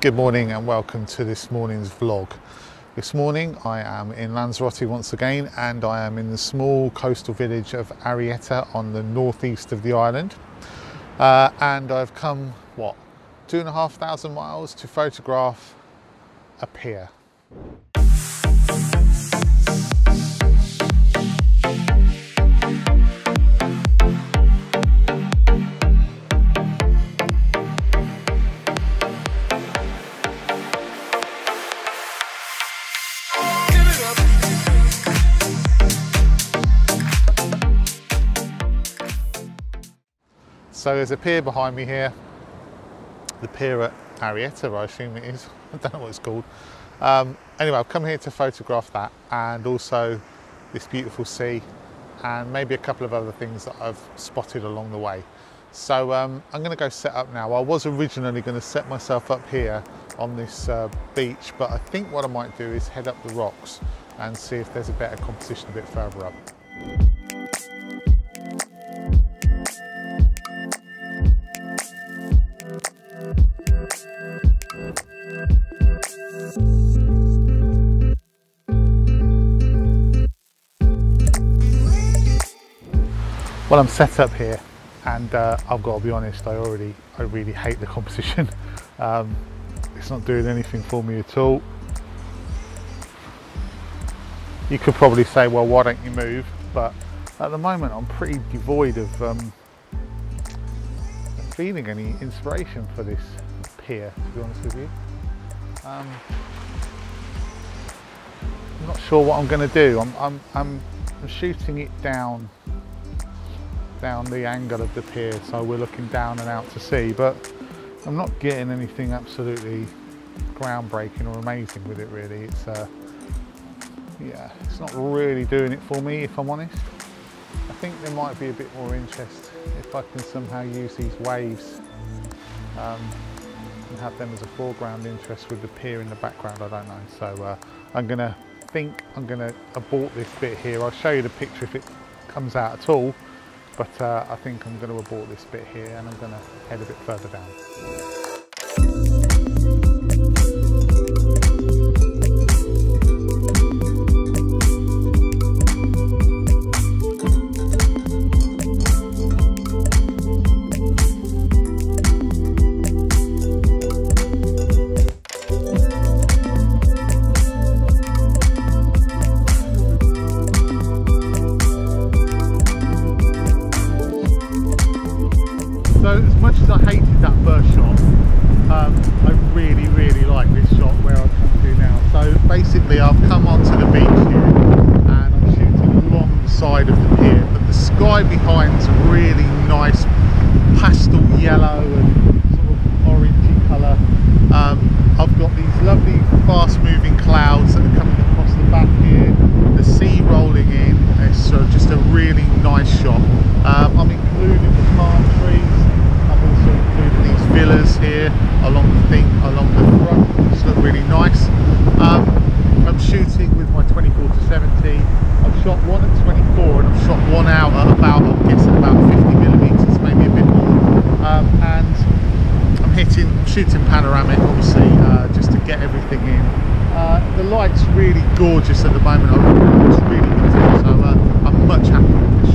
Good morning and welcome to this morning's vlog. This morning I am in Lanzarote once again and I am in the small coastal village of Arrieta on the northeast of the island. Uh, and I've come, what, two and a half thousand miles to photograph a pier. So there's a pier behind me here, the pier at Arrieta, I assume it is. I don't know what it's called. Um, anyway, I've come here to photograph that and also this beautiful sea and maybe a couple of other things that I've spotted along the way. So um, I'm going to go set up now. I was originally going to set myself up here on this uh, beach, but I think what I might do is head up the rocks and see if there's a better composition a bit further up. Well, I'm set up here and uh, I've got to be honest, I already, I really hate the composition. Um, it's not doing anything for me at all. You could probably say, well, why don't you move? But at the moment, I'm pretty devoid of um, feeling any inspiration for this pier, to be honest with you. Um, I'm not sure what I'm going to do. I'm, I'm, I'm, I'm shooting it down down the angle of the pier so we're looking down and out to sea but I'm not getting anything absolutely groundbreaking or amazing with it really. It's uh, yeah it's not really doing it for me if I'm honest. I think there might be a bit more interest if I can somehow use these waves um, and have them as a foreground interest with the pier in the background I don't know. So uh, I'm gonna think I'm gonna abort this bit here. I'll show you the picture if it comes out at all but uh, I think I'm going to abort this bit here and I'm going to head a bit further down. side of the pier but the sky behind a really nice pastel yellow and sort of orangey colour. Um, I've got these lovely fast moving clouds that are coming across the back here. The sea rolling in uh, it's just a really nice shot. Um, I'm including the palm trees. I'm also including these villas here along the thing along the front It's look really nice shooting with my 24 to 70, I've shot one at 24 and I've shot one out at about, I guess, at about 50 millimetres, maybe a bit more. And I'm hitting, shooting panoramic obviously uh, just to get everything in. Uh, the light's really gorgeous at the moment, it's really good so uh, I'm much happier with this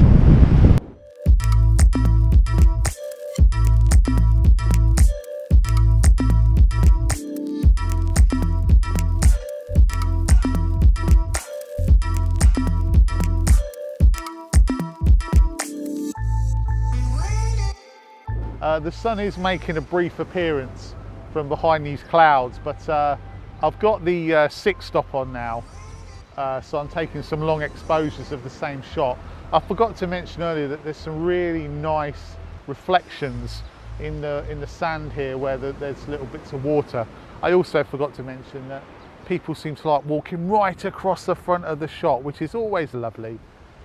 the sun is making a brief appearance from behind these clouds, but uh, I've got the uh, six stop on now, uh, so I'm taking some long exposures of the same shot. I forgot to mention earlier that there's some really nice reflections in the in the sand here where the, there's little bits of water. I also forgot to mention that people seem to like walking right across the front of the shot, which is always lovely.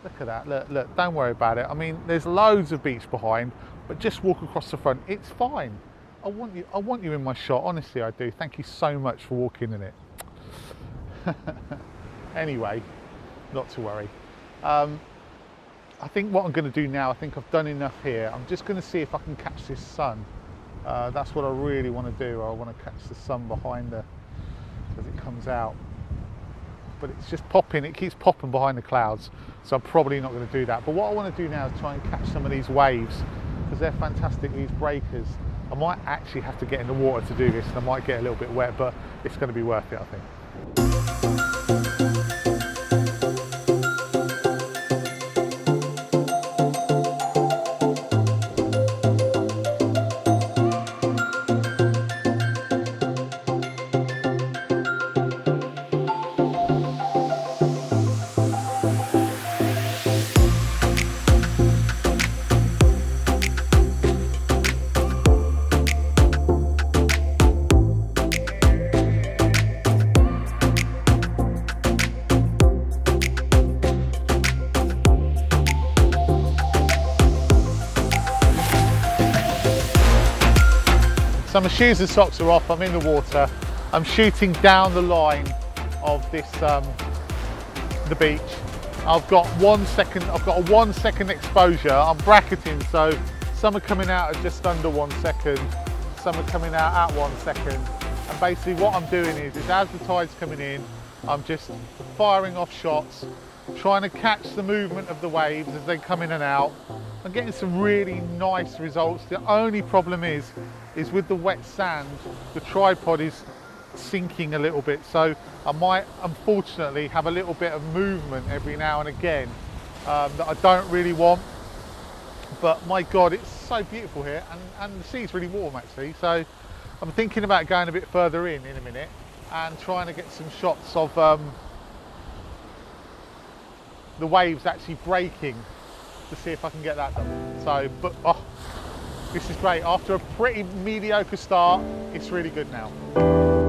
Look at that, look, look, don't worry about it. I mean, there's loads of beach behind, but just walk across the front. It's fine. I want you, I want you in my shot. Honestly, I do. Thank you so much for walking in it. anyway, not to worry. Um, I think what I'm going to do now, I think I've done enough here. I'm just going to see if I can catch this sun Uh, that's what I really want to do. I want to catch the sun behind the as it comes out. But it's just popping, it keeps popping behind the clouds. So I'm probably not going to do that. But what I want to do now is try and catch some of these waves because they're fantastic, these breakers. I might actually have to get in the water to do this and I might get a little bit wet, but it's going to be worth it, I think. So my shoes and socks are off, I'm in the water. I'm shooting down the line of this, um, the beach. I've got one second, I've got a one second exposure. I'm bracketing, so some are coming out at just under one second, some are coming out at one second. And basically what I'm doing is, is as the tide's coming in, I'm just firing off shots, trying to catch the movement of the waves as they come in and out. I'm getting some really nice results. The only problem is, is with the wet sand, the tripod is sinking a little bit. So I might, unfortunately, have a little bit of movement every now and again um, that I don't really want. But my God, it's so beautiful here and, and the sea's really warm actually. So I'm thinking about going a bit further in in a minute and trying to get some shots of um, the waves actually breaking to see if I can get that done. So, but oh, this is great. After a pretty mediocre start, it's really good now.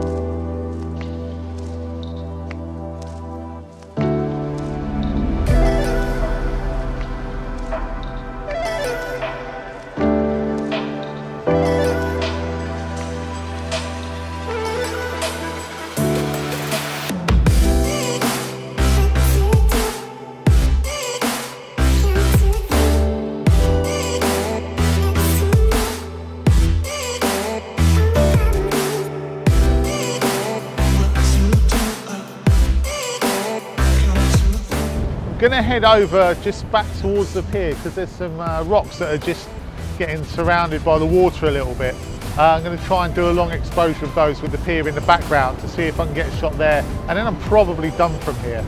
To head over just back towards the pier because there's some uh, rocks that are just getting surrounded by the water a little bit. Uh, I'm going to try and do a long exposure of those with the pier in the background to see if I can get a shot there and then I'm probably done from here.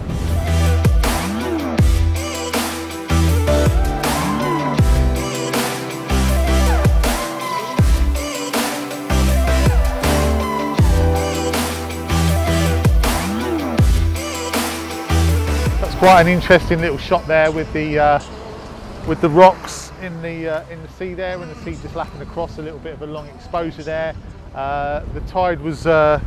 Quite an interesting little shot there with the uh, with the rocks in the uh, in the sea there and the sea just lapping across a little bit of a long exposure there. Uh, the tide was uh,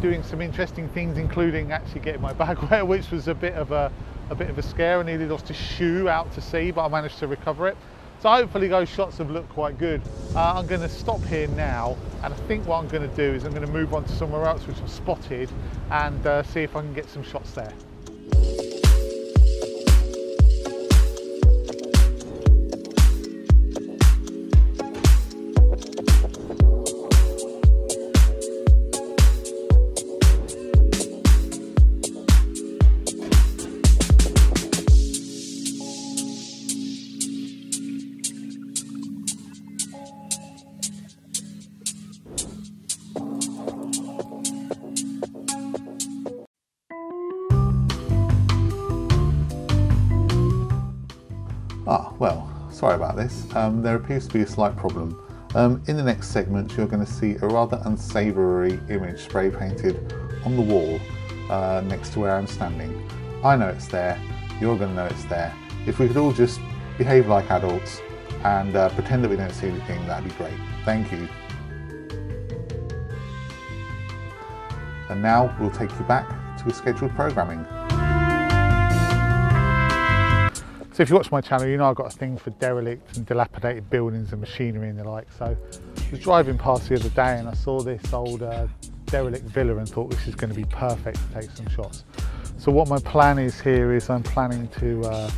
doing some interesting things, including actually getting my bag wet, which was a bit of a a bit of a scare. I nearly lost a shoe out to sea, but I managed to recover it. So hopefully those shots have looked quite good. Uh, I'm going to stop here now and I think what I'm going to do is I'm going to move on to somewhere else which I've spotted and uh, see if I can get some shots there. Ah, well, sorry about this. Um, there appears to be a slight problem. Um, in the next segment, you're going to see a rather unsavoury image spray painted on the wall uh, next to where I'm standing. I know it's there, you're going to know it's there. If we could all just behave like adults and uh, pretend that we don't see anything, that'd be great. Thank you. And now we'll take you back to a scheduled programming. So if you watch my channel, you know I've got a thing for derelict and dilapidated buildings and machinery and the like. So I was driving past the other day and I saw this old uh, derelict villa and thought this is going to be perfect to take some shots. So what my plan is here is I'm planning to uh,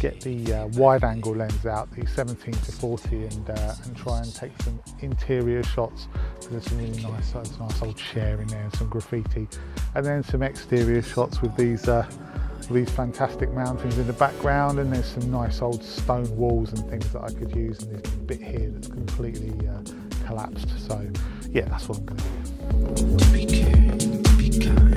get the uh, wide angle lens out, the 17 to 40, and uh, and try and take some interior shots. Because there's some really nice, there's nice old chair in there and some graffiti, and then some exterior shots with these uh, these fantastic mountains in the background, and there's some nice old stone walls and things that I could use, and this bit here that's completely uh, collapsed. So yeah, that's what I'm going to do.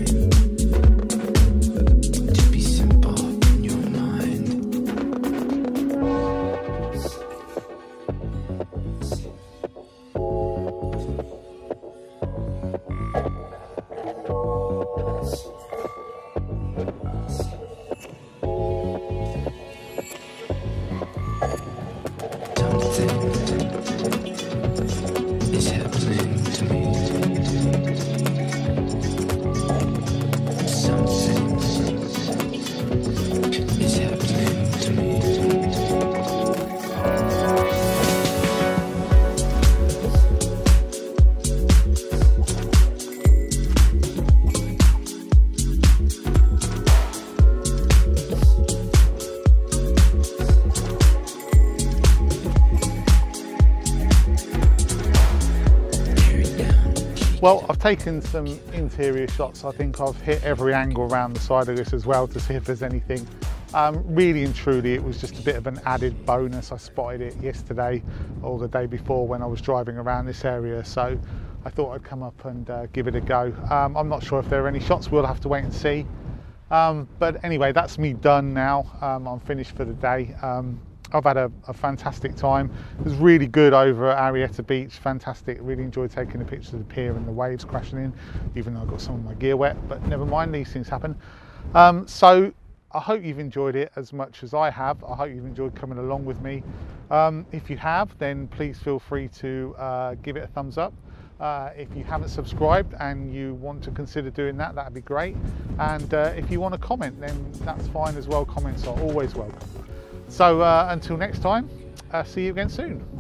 Taken some interior shots. I think I've hit every angle around the side of this as well to see if there's anything. Um, really and truly, it was just a bit of an added bonus. I spotted it yesterday or the day before when I was driving around this area. So I thought I'd come up and uh, give it a go. Um, I'm not sure if there are any shots. We'll have to wait and see. Um, but anyway, that's me done now. Um, I'm finished for the day. I've had a, a, fantastic time. It was really good over at Arrieta Beach, fantastic. Really enjoyed taking the pictures of the pier and the waves crashing in, even though I got some of my gear wet, but never mind, these things happen. Um, so I hope you've enjoyed it as much as I have. I hope you've enjoyed coming along with me. Um, if you have, then please feel free to uh, give it a thumbs up. Uh, if you haven't subscribed and you want to consider doing that, that'd be great. And uh, if you want to comment, then that's fine as well. Comments are always welcome. So uh, until next time, uh, see you again soon.